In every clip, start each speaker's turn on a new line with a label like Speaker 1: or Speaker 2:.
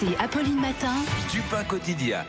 Speaker 1: RMC, Apolline Matin.
Speaker 2: Du pain quotidien.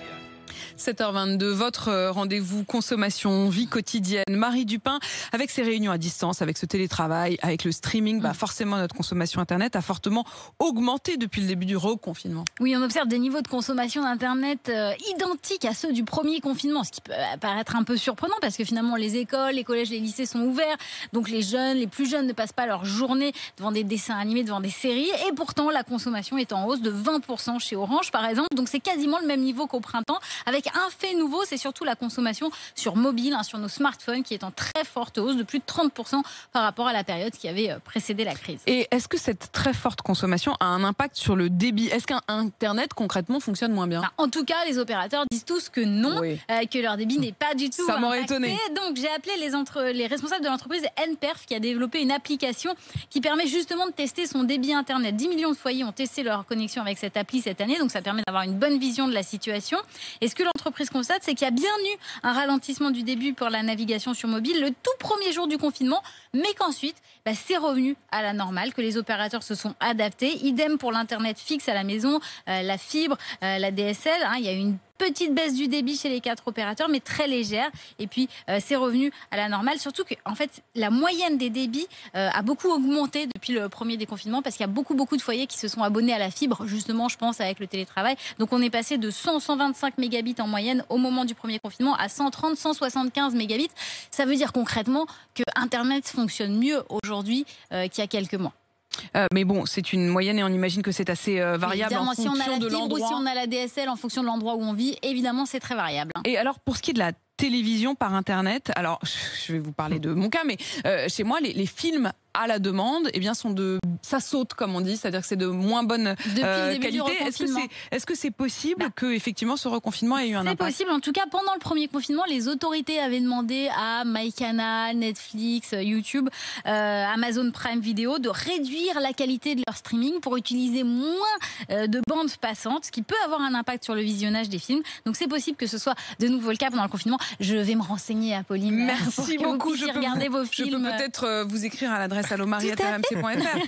Speaker 3: 7h22, votre euh, rendez-vous consommation, vie quotidienne. Marie Dupin, avec ses réunions à distance, avec ce télétravail, avec le streaming, bah forcément notre consommation Internet a fortement augmenté depuis le début du reconfinement.
Speaker 4: Oui, on observe des niveaux de consommation d'Internet euh, identiques à ceux du premier confinement, ce qui peut paraître un peu surprenant parce que finalement les écoles, les collèges, les lycées sont ouverts, donc les jeunes, les plus jeunes ne passent pas leur journée devant des dessins animés, devant des séries, et pourtant la consommation est en hausse de 20% chez Orange par exemple, donc c'est quasiment le même niveau qu'au printemps, avec un fait nouveau, c'est surtout la consommation sur mobile, hein, sur nos smartphones, qui est en très forte hausse de plus de 30% par rapport à la période qui avait euh, précédé la crise.
Speaker 3: Et est-ce que cette très forte consommation a un impact sur le débit? Est-ce qu'un Internet concrètement fonctionne moins bien?
Speaker 4: Bah, En tout cas, les opérateurs disent tous que non, euh, que leur débit n'est pas du tout.
Speaker 3: Ça m'aurait étonné.
Speaker 4: Donc j'ai appelé les, entre... les responsables de l'entreprise NPerf qui a développé une application qui permet justement de tester son débit Internet. 10 millions de foyers ont testé leur connexion avec cette appli cette année, donc ça permet d'avoir une bonne vision de la situation. Est-ce que l'entreprise constate, c'est qu'il y a bien eu un ralentissement du début pour la navigation sur mobile le tout premier jour du confinement, mais qu'ensuite, bah, c'est revenu à la normale, que les opérateurs se sont adaptés. Idem pour l'Internet fixe à la maison, euh, la fibre, euh, la DSL. Hein. il y a une petite baisse du débit chez les quatre opérateurs, mais très légère. Et puis, euh, c'est revenu à la normale. Surtout que, en fait, la moyenne des débits euh, a beaucoup augmenté depuis le premier déconfinement parce qu'il y a beaucoup, beaucoup de foyers qui se sont abonnés à la fibre, justement, je pense, avec le télétravail. Donc, on est passé de 100, 125 mégabits en moyenne au moment du premier confinement à 130, 175 mégabits. Ça veut dire concrètement que Internet fonctionne mieux aujourd'hui euh, qu'il y a quelques mois.
Speaker 3: Euh, mais bon, c'est une moyenne et on imagine que c'est assez euh, variable en fonction
Speaker 4: si on a la
Speaker 3: de
Speaker 4: l'endroit. si on a la DSL en fonction de l'endroit où on vit, évidemment, c'est très variable.
Speaker 3: Et alors, pour ce qui est de la télévision par Internet, alors je vais vous parler de mon cas, mais euh, chez moi, les, les films à la demande, eh bien, sont de, ça saute comme on dit, c'est-à-dire que c'est de moins bonne euh, qualité. Est-ce que c'est possible bah. que effectivement ce reconfinement ait eu un impact
Speaker 4: C'est possible. En tout cas, pendant le premier confinement, les autorités avaient demandé à MyCanal, Netflix, YouTube, euh, Amazon Prime Video de réduire la qualité de leur streaming pour utiliser moins euh, de bandes passantes, ce qui peut avoir un impact sur le visionnage des films. Donc c'est possible que ce soit de nouveau le cas pendant le confinement. Je vais me renseigner, Apolline.
Speaker 3: Merci beaucoup.
Speaker 4: je regarder vos films.
Speaker 3: Je peux peut-être vous écrire à l'adresse alomari.rmc.fr.